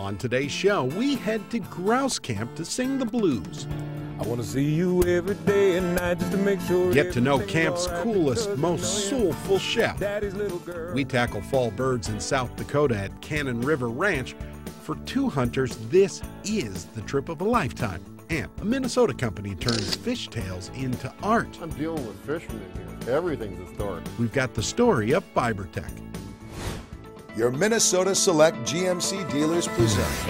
On today's show, we head to Grouse Camp to sing the blues. I want to see you every day and night just to make sure. Get to know camp's all right coolest, most soulful chef. Daddy's little girl. We tackle fall birds in South Dakota at Cannon River Ranch. For two hunters, this is the trip of a lifetime. And a Minnesota company turns fishtails into art. I'm dealing with fishermen here. Everything's a story. We've got the story of Fibertech. Your Minnesota Select GMC dealers present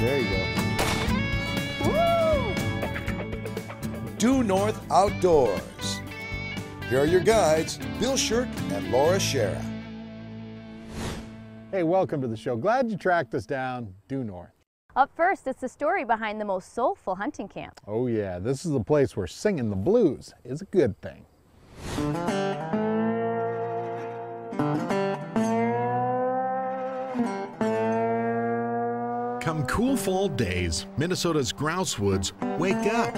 There you go. Due North Outdoors. Here are your guides, Bill Sherck and Laura Schara. Hey, welcome to the show. Glad you tracked us down due north. Up first, it's the story behind the most soulful hunting camp. Oh yeah, this is a place where singing the blues is a good thing. Come cool fall days, Minnesota's grouse woods wake up.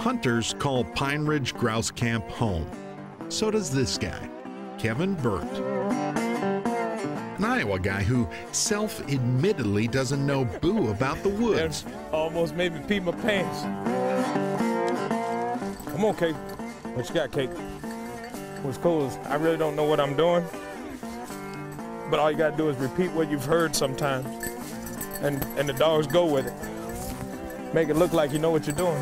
Hunters call Pineridge Grouse Camp home. So does this guy, Kevin Burt. An Iowa guy who self admittedly doesn't know boo about the woods. Almost made me pee my pants. Come on, Kate. What you got, Kate? What's cool is I really don't know what I'm doing, but all you gotta do is repeat what you've heard sometimes, and and the dogs go with it. Make it look like you know what you're doing.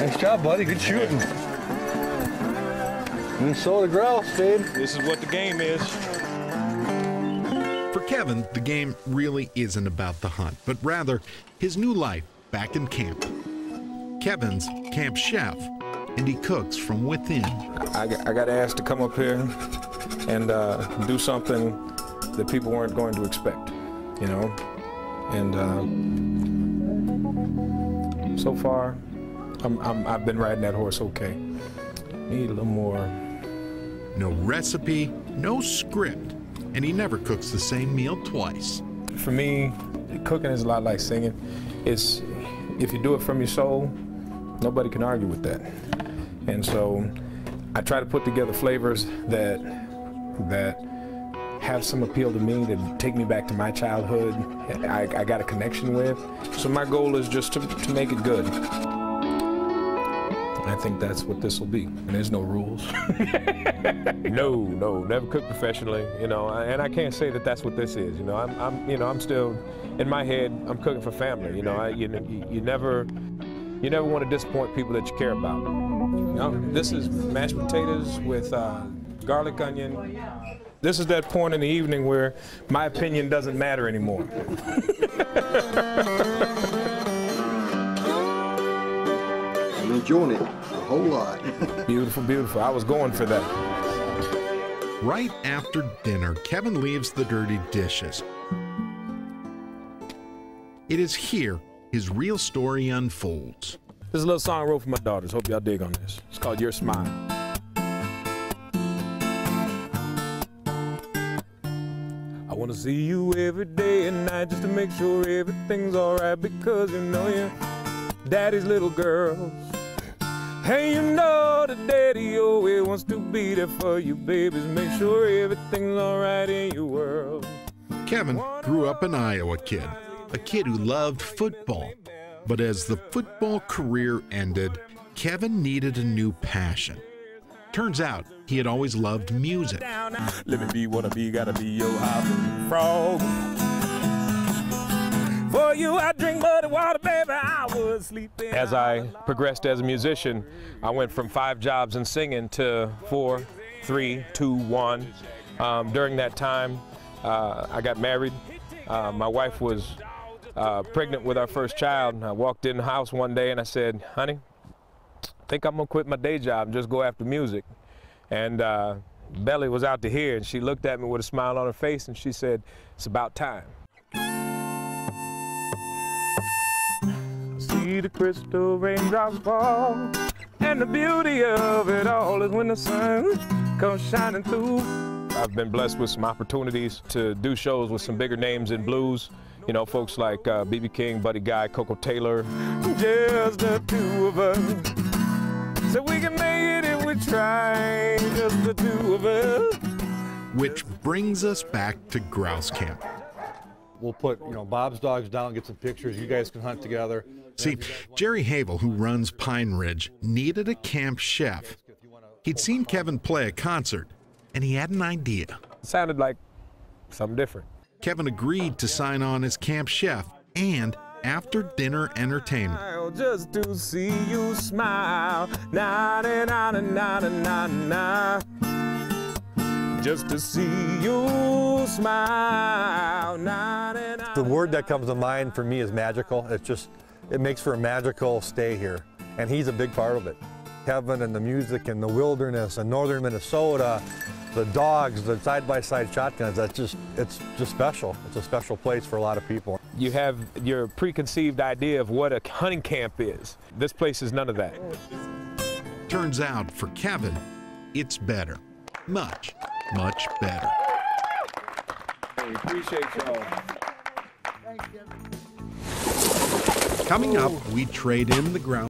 Nice job, buddy. Good shooting. Minnesota grouse, babe. This is what the game is. For Kevin, the game really isn't about the hunt, but rather his new life back in camp. Kevin's camp chef, and he cooks from within. I got, I got asked to come up here and uh, do something that people weren't going to expect, you know? And uh, so far, I'm, I'm, I've been riding that horse okay. Need a little more. No recipe, no script, and he never cooks the same meal twice. For me, cooking is a lot like singing. It's, if you do it from your soul, nobody can argue with that. And so I try to put together flavors that, that have some appeal to me, that take me back to my childhood, I, I got a connection with. So my goal is just to, to make it good. I think that's what this will be. And there's no rules. no, no, never cooked professionally, you know, and I can't say that that's what this is. You know, I'm, I'm you know, I'm still, in my head, I'm cooking for family. You know, I, you, you, you never, you never want to disappoint people that you care about. You know, this is mashed potatoes with uh, garlic onion. This is that point in the evening where my opinion doesn't matter anymore. I'm enjoying it a whole lot. beautiful, beautiful. I was going for that. Right after dinner, Kevin leaves the dirty dishes. It is here his real story unfolds. This is a little song I wrote for my daughters. Hope y'all dig on this. It's called Your Smile. I want to see you every day and night just to make sure everything's alright because you know you're daddy's little girls. Hey, you know that daddy always wants to be there for you, babies. Make sure everything's alright in your world. Kevin grew up an Iowa kid, a kid who loved football. But as the football career ended, Kevin needed a new passion. Turns out he had always loved music. Let me be, wanna be, gotta be your hop frog. For you, I drink muddy water, baby. I was sleeping. As I progressed as a musician, I went from five jobs in singing to four, three, two, one. Um, during that time, uh, I got married. Uh, my wife was uh, pregnant with our first child. And I walked in the house one day and I said, honey, I think I'm gonna quit my day job and just go after music. And uh, Belly was out to hear and she looked at me with a smile on her face and she said, it's about time. See the crystal raindrops fall and the beauty of it all is when the sun comes shining through. I've been blessed with some opportunities to do shows with some bigger names in blues. You know, folks like uh, B.B. King, Buddy Guy, Koko Taylor. Just the two of us. So we can make trying, just the two of us. Which brings us back to grouse camp. We'll put, you know, Bob's dogs down, get some pictures. You guys can hunt together. See, Jerry Havel, who runs Pineridge, needed a camp chef. He'd seen Kevin play a concert, and he had an idea. sounded like something different. Kevin agreed to sign on as camp chef and after dinner entertainment. Just to see you smile. Na na na na na na na. Just to see you smile. Na, na, na, The word that comes to mind for me is magical. It's just, it makes for a magical stay here. And he's a big part of it. Kevin and the music and the wilderness and northern Minnesota, the dogs, the side-by-side shotguns, that's just, it's just special. It's a special place for a lot of people. You have your preconceived idea of what a hunting camp is. This place is none of that. Turns out for Kevin, it's better. Much, much better. We appreciate y'all. Coming up, we trade in the ground.